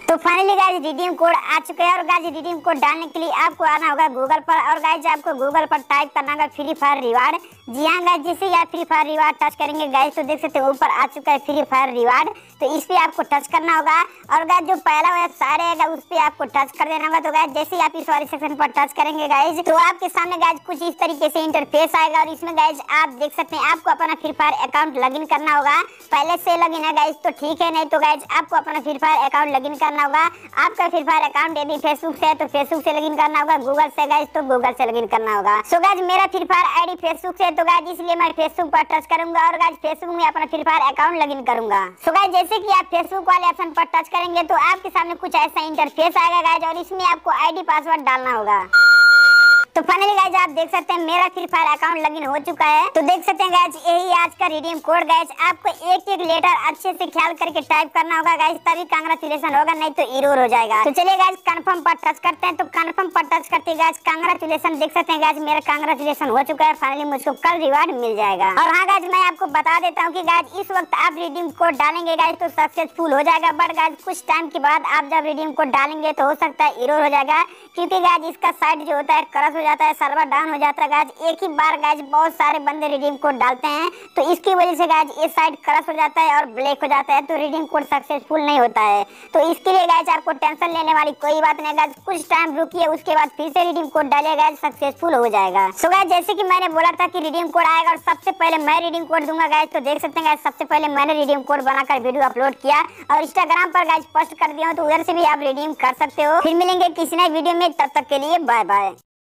तो finally guys redeem code आ चुके हैं और गाइज़ रिडीम कोड डालने के लिए आपको आना होगा गूगल पर और गाइज़ आपको गूगल पर टाइप करना होगा फ्री फायर रिवार्ड जी हाँ गाइज़ जैसे ही आप फ्री फायर रिवार्ड टच करेंगे गाइज़ तो देख सकते हैं, ऊपर आ चुका है फ्री फायर रिवार्ड तो इस पे आपको टच करना होगा। और गाइज़ जो पहला वेबसाइट रहेगा, उस पर आपको टच कर देना होगा। तो गाइज़ जैसे ही आप इस वाले सेक्शन पर टच करेंगे गाइज़ तो आपके सामने गाइज़ कुछ इस तरीके से इंटरफेस आएगा। और इसमें गाइज़ आप देख सकते हैं, आपको अपना फ्री फायर अकाउंट लॉगिन करना होगा। पहले से लॉगिन है गाइज़ तो ठीक है, नहीं तो गाइज़ आपको अपना फ्री फायर अकाउंट लॉगिन करना होगा। आपका फ्री फायर अकाउंट यदि फेसबुक से है तो फेसबुक से लॉगिन करना होगा। गूगल से गाइज़ तो गूगल से लॉगिन करना होगा। सो गाइज़ मेरा फ्री फायर आईडी फेसबुक से तो गाइज़ इसलिए मैं फेसबुक पर टच करूँगा और गाइज़ फेसबुक में अपना फ्री फायर अकाउंट लॉगिन करूँगा। सो गाइज़ जैसे कि आप फेसबुक वाले ऑप्शन पर टच करेंगे तो आपके सामने कुछ ऐसा इंटरफेस आएगा गाइज़ और इसमें आपको आईडी पासवर्ड डालना होगा। तो फाइनली गाइज़ आप देख सकते हैं मेरा फ्री फायर अकाउंट लॉगिन हो चुका है। तो देख सकते हैं गाइज़ यही आज का रिडीम कोड गाइज़ आपको एक एक लेटर अच्छे से ख्याल करके टाइप करना होगा गाइज़ तभी कांग्रेचुलेशन होगा, नहीं तो इरोर हो जाएगा। तो चलिए गाइज़ कंफर्म पर टच करते हैं। तो कंफर्म पर टच करते गाइज़ कांग्रेचुलेशन देख सकते हैं गाइज़ मेरा कांग्रेचुलेशन हो चुका है। फाइनली मुझको कल रिवार्ड मिल जाएगा। और हाँ गाइज़ मैं आपको बता देता हूँ की गाइज़ इस वक्त आप रिडीम कोड डालेंगे गाइज़ तो सक्सेसफुल हो जाएगा। बट गाइज़ कुछ टाइम के बाद आप जब रिडीम कोड डालेंगे तो हो सकता है इरोर हो जाएगा। क्योंकि गाइज़ इसका साइड जो होता है क्रश हो जाता है सर्वर डाउन हो जाता है गाइज़ एक ही बार गाइज़ बहुत सारे बंदे रिडीम कोड डालते हैं। तो इसकी वजह से गाइज़ ये साइड क्रश हो जाता है और ब्लैक हो जाता है तो रिडीम कोड सक्सेसफुल नहीं होता है। तो इसके लिए गाइज़ आपको टेंशन लेने वाली कोई बात नहीं गाइज़ कुछ टाइम रुकिए, उसके बाद फिर से रिडीम कोड डालिए गाइज़ सक्सेसफुल हो जाएगा। सो गाइज़ जैसे कि मैंने बोला था कि रिडीम कोड आएगा और सबसे पहले मैं रिडीम कोड दूँगा गाइज़ तो देख सकते हैं सबसे पहले मैंने रिडीम कोड बनाकर वीडियो अपलोड किया और इंस्टाग्राम पर गाइज़ पोस्ट कर दिया हूँ तो उधर से भी आप रिडीम कर सकते हो। फिर मिलेंगे किसी नए वीडियो में, तब तक के लिए बाय बाय